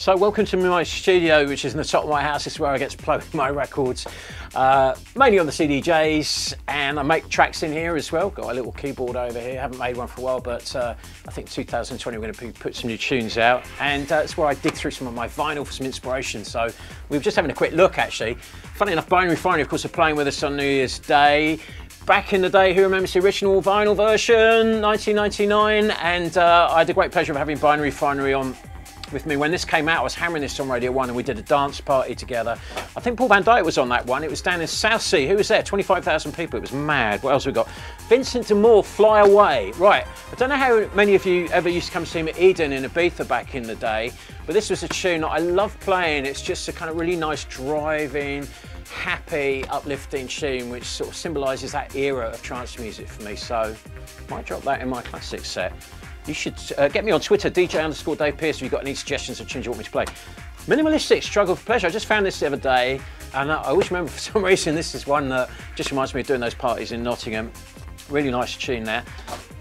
So welcome to my studio, which is in the top of my house. This is where I get to play with my records, uh, mainly on the CDJs, and I make tracks in here as well. Got a little keyboard over here. Haven't made one for a while, but uh, I think 2020 we're going to put some new tunes out, and uh, that's where I dig through some of my vinyl for some inspiration. So we were just having a quick look, actually. Funny enough, Binary Finary, of course, are playing with us on New Year's Day back in the day, who remembers the original vinyl version, 1999? And uh, I had the great pleasure of having Binary Finary on with me. When this came out, I was hammering this on Radio 1 and we did a dance party together. I think Paul Van Dyk was on that one. It was down in Southsea. Who was there? 25,000 people. It was mad. What else we got? Vincent de Moor, Fly Away. Right. I don't know how many of you ever used to come see me at Eden in Ibiza back in the day, but this was a tune that I love playing. It's just a kind of really nice driving, happy, uplifting tune, which sort of symbolises that era of trance music for me. So might drop that in my classic set. You should uh, get me on Twitter, DJ underscore Dave Pearce, if you've got any suggestions of tunes you want me to play. Minimalistix Struggle for Pleasure. I just found this the other day, and I always remember for some reason this is one that just reminds me of doing those parties in Nottingham. Really nice tune there.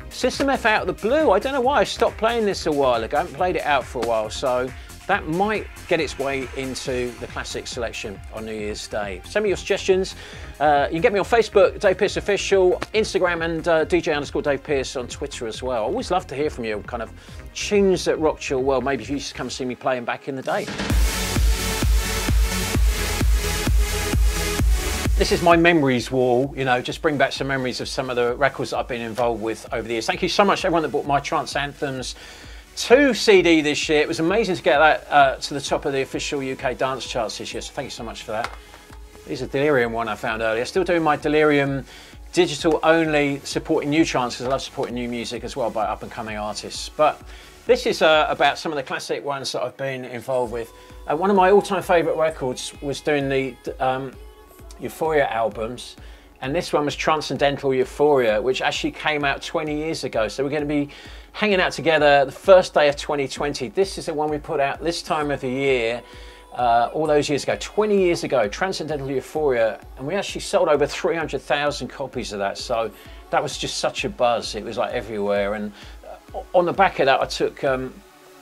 System F out of the blue. I don't know why I stopped playing this a while ago. I haven't played it out for a while, so that might get its way into the classic selection on New Year's Day. Send me your suggestions. Uh, you can get me on Facebook, Dave Pearce Official, Instagram, and uh, DJ underscore Dave Pearce on Twitter as well. I always love to hear from you, kind of tunes that rocked your world. Maybe if you used to come see me playing back in the day. This is my memories wall, you know, just bring back some memories of some of the records that I've been involved with over the years. Thank you so much everyone that bought my trance anthems 2 CD this year. It was amazing to get that uh, to the top of the official UK dance charts this year, so thank you so much for that. Here's a Delirium one I found earlier. Still doing my Delirium digital only supporting new trance because I love supporting new music as well by up and coming artists. But this is uh, about some of the classic ones that I've been involved with. Uh, one of my all-time favourite records was doing the um, Euphoria albums and this one was Transcendental Euphoria, which actually came out 20 years ago. So we're going to be hanging out together the first day of 2020. This is the one we put out this time of the year. Uh, all those years ago, 20 years ago, Transcendental Euphoria, and we actually sold over 300,000 copies of that. So that was just such a buzz. It was like everywhere. And uh, on the back of that, I took um,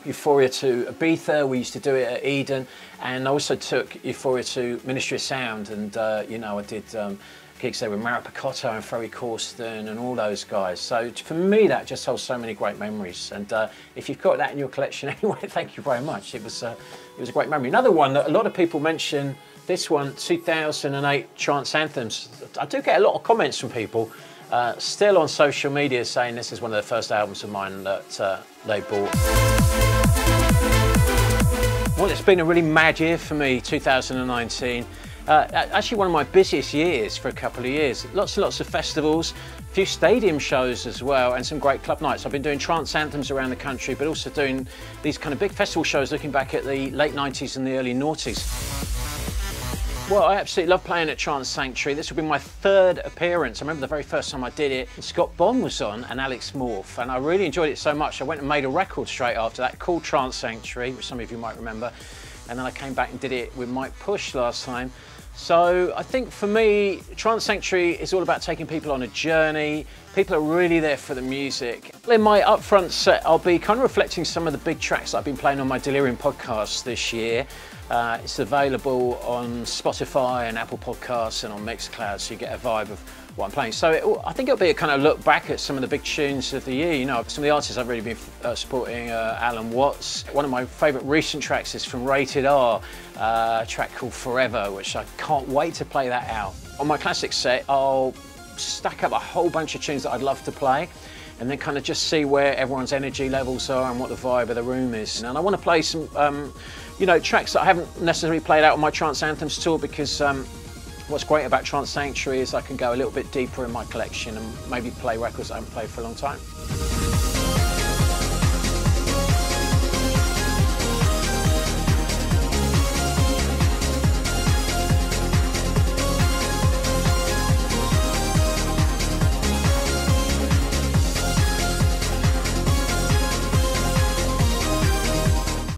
Euphoria to Ibiza. We used to do it at Eden, and I also took Euphoria to Ministry of Sound. And uh, you know, I did. Um, gigs there with Mauro Picotto and Ferry Corsten and all those guys. So for me, that just holds so many great memories. And uh, if you've got that in your collection anyway, thank you very much. It was, uh, it was a great memory. Another one that a lot of people mention, this one, 2008 Trance Anthems. I do get a lot of comments from people uh, still on social media saying this is one of the first albums of mine that uh, they bought. Well, it's been a really mad year for me, 2019. Uh, actually one of my busiest years for a couple of years. Lots and lots of festivals, a few stadium shows as well, and some great club nights. I've been doing trance anthems around the country, but also doing these kind of big festival shows looking back at the late 90s and the early noughties. Well, I absolutely love playing at Trance Sanctuary. This will be my third appearance. I remember the very first time I did it, Scott Bond was on and Alex Morph, and I really enjoyed it so much. I went and made a record straight after that called Trance Sanctuary, which some of you might remember. And then I came back and did it with Mike Push last time. So I think for me, Trance Sanctuary is all about taking people on a journey. People are really there for the music. In my upfront set, I'll be kind of reflecting some of the big tracks I've been playing on my Delirium podcast this year. Uh, it's available on Spotify and Apple Podcasts and on Mixcloud, so you get a vibe of what I'm playing. So it, I think it'll be a kind of look back at some of the big tunes of the year. You know, some of the artists I've really been uh, supporting, uh, Allen Watts. One of my favourite recent tracks is from Rated R, uh, track called Forever, which I can't wait to play that out. On my classic set, I'll stack up a whole bunch of tunes that I'd love to play and then kind of just see where everyone's energy levels are and what the vibe of the room is. And I want to play some, um, you know, tracks that I haven't necessarily played out on my Trance Anthems tour because um, what's great about Trance Sanctuary is I can go a little bit deeper in my collection and maybe play records I haven't played for a long time.